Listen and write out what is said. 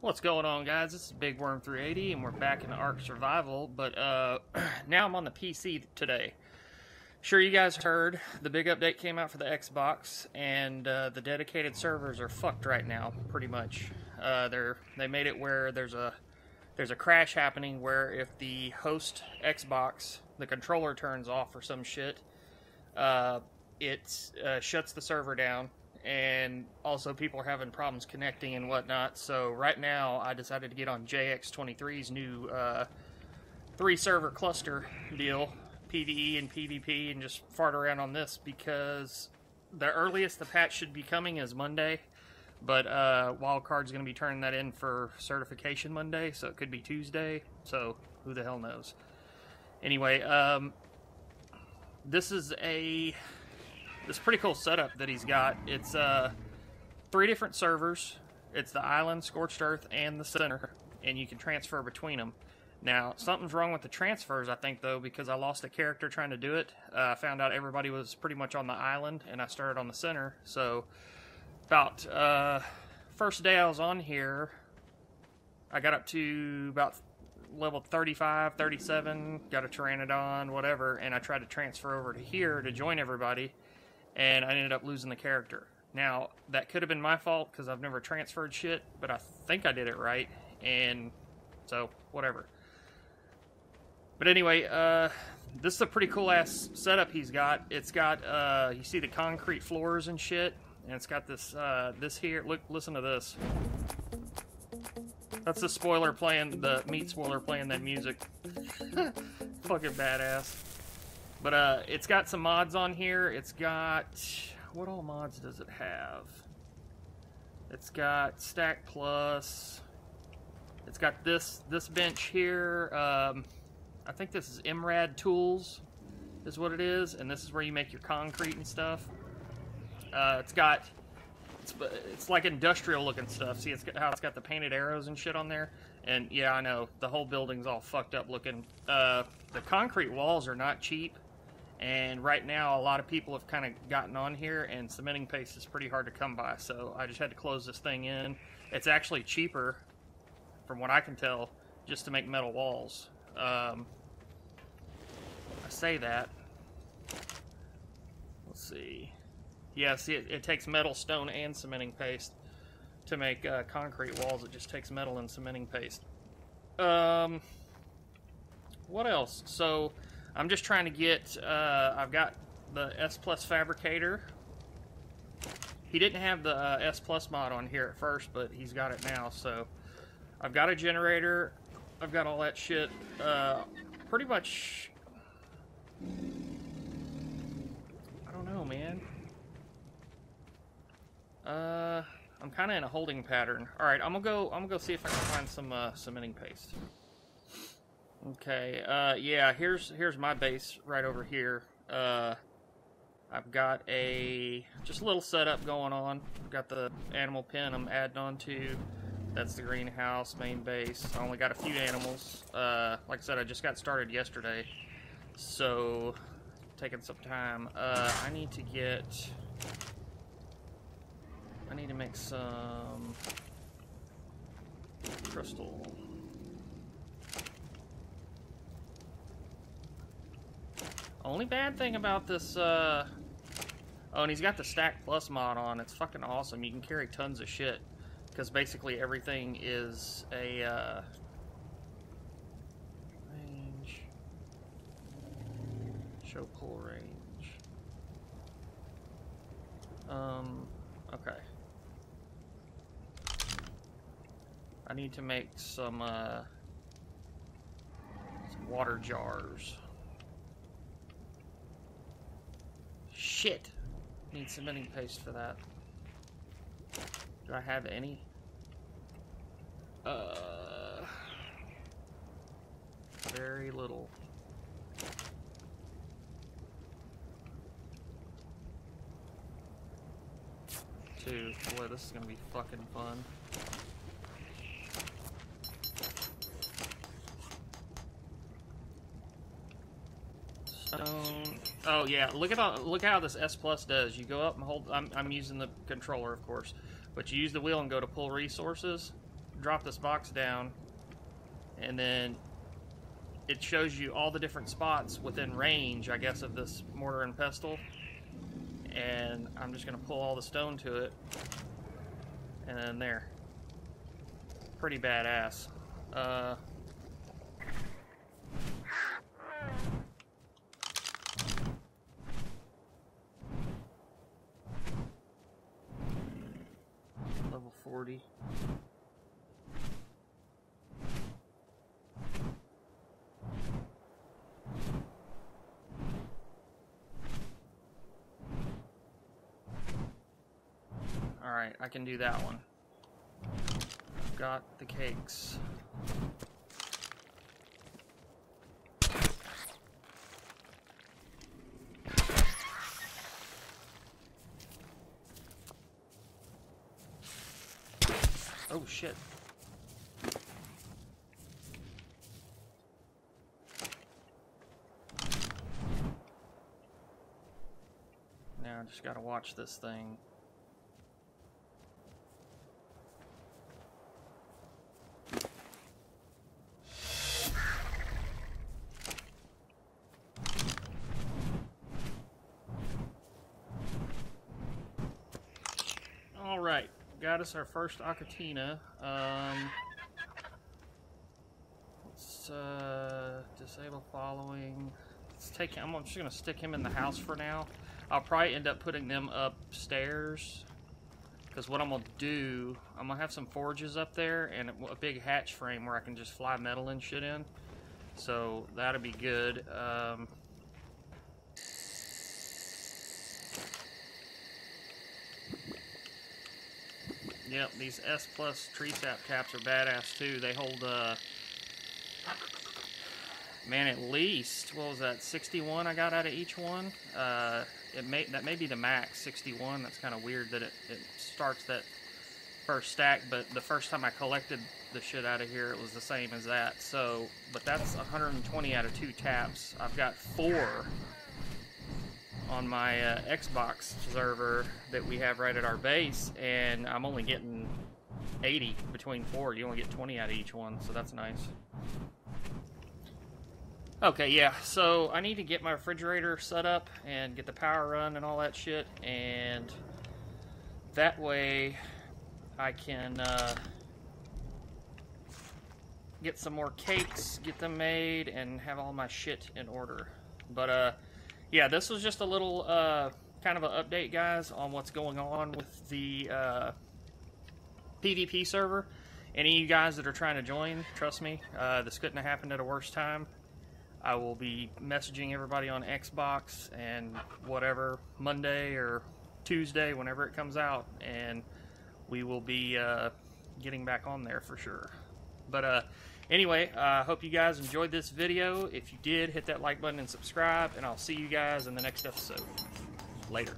What's going on, guys? This is Big Worm 380, and we're back in Ark Survival. But uh, now I'm on the PC today. Sure, you guys heard the big update came out for the Xbox, and uh, the dedicated servers are fucked right now, pretty much. Uh, they're they made it where there's a there's a crash happening where if the host Xbox the controller turns off or some shit, uh, it uh, shuts the server down and also people are having problems connecting and whatnot. So right now, I decided to get on JX23's new uh, three server cluster deal, PVE and PvP, and just fart around on this because the earliest the patch should be coming is Monday. But uh, Wildcard's going to be turning that in for certification Monday, so it could be Tuesday. So who the hell knows? Anyway, um, this is a this pretty cool setup that he's got. It's uh, three different servers. It's the island, scorched earth, and the center, and you can transfer between them. Now, something's wrong with the transfers, I think, though, because I lost a character trying to do it. Uh, I found out everybody was pretty much on the island, and I started on the center. So, about uh, first day I was on here, I got up to about level 35, 37, got a Pteranodon, whatever, and I tried to transfer over to here to join everybody and I ended up losing the character. Now, that could have been my fault because I've never transferred shit, but I think I did it right, and so, whatever. But anyway, uh, this is a pretty cool ass setup he's got. It's got, uh, you see the concrete floors and shit, and it's got this, uh, this here. Look, listen to this. That's the spoiler playing, the meat spoiler playing that music. Fucking badass. But uh, it's got some mods on here. It's got what all mods does it have? It's got Stack Plus. It's got this this bench here. Um, I think this is MRAD Tools, is what it is, and this is where you make your concrete and stuff. Uh, it's got it's, it's like industrial looking stuff. See, it's got, how it's got the painted arrows and shit on there. And yeah, I know the whole building's all fucked up looking. Uh, the concrete walls are not cheap. And right now, a lot of people have kind of gotten on here, and cementing paste is pretty hard to come by. So I just had to close this thing in. It's actually cheaper, from what I can tell, just to make metal walls. Um, I say that. Let's see. Yeah, it, it takes metal, stone, and cementing paste to make uh, concrete walls. It just takes metal and cementing paste. Um, what else? So I'm just trying to get, uh, I've got the S Plus Fabricator. He didn't have the uh, S Plus mod on here at first, but he's got it now, so I've got a generator. I've got all that shit. Uh, pretty much, I don't know, man. Uh, I'm kind of in a holding pattern. All right, I'm gonna go. I'm gonna go see if I can find some uh, cementing paste. Okay, uh, yeah, here's here's my base right over here. Uh, I've got a just a little setup going on. I've got the animal pen I'm adding on to. That's the greenhouse, main base. I only got a few animals. Uh, like I said, I just got started yesterday, so taking some time. Uh, I need to get. I need to make some crystal. Only bad thing about this, uh... Oh, and he's got the Stack Plus mod on. It's fucking awesome. You can carry tons of shit. Because basically everything is a, uh... Range... Show pull range. Um, okay. I need to make some, uh... Some water jars. Shit. Need cementing paste for that. Do I have any? Uh, very little. Two. Boy, this is gonna be fucking fun. Stone. Oh yeah, look at look how this S plus does. You go up and hold. I'm I'm using the controller, of course, but you use the wheel and go to pull resources. drop this box down, and then it shows you all the different spots within range, I guess, of this mortar and pestle. And I'm just gonna pull all the stone to it, and then there. Pretty badass. Uh, level 40. Alright, I can do that one. Got the cakes. Oh shit. Now I just gotta watch this thing. All right, got us our first Achatina. Um, let's uh, disable following. Let's take him. I'm just gonna stick him in the house for now. I'll probably end up putting them upstairs because what I'm gonna do, I'm gonna have some forges up there and a big hatch frame where I can just fly metal and shit in. So that'll be good. Um, Yep, these S plus tree sap caps are badass too. They hold, uh, man, at least what was that, 61 I got out of each one. Uh, it may that may be the max 61. That's kind of weird that it, it starts that first stack, but the first time I collected the shit out of here, it was the same as that. So, but that's 120 out of two taps. I've got four on my uh, Xbox server that we have right at our base, and I'm only getting 80 between four. You only get 20 out of each one, so that's nice. Okay, yeah, so I need to get my refrigerator set up and get the power run and all that shit, and that way I can uh, get some more cakes, get them made, and have all my shit in order. But, uh, yeah, this was just a little uh, kind of an update, guys, on what's going on with the uh, PvP server. Any of you guys that are trying to join, trust me, uh, this couldn't have happened at a worse time. I will be messaging everybody on Xbox and whatever Monday or Tuesday, whenever it comes out, and we will be uh, getting back on there for sure. But uh, Anyway, I uh, hope you guys enjoyed this video. If you did, hit that like button and subscribe, and I'll see you guys in the next episode. Later.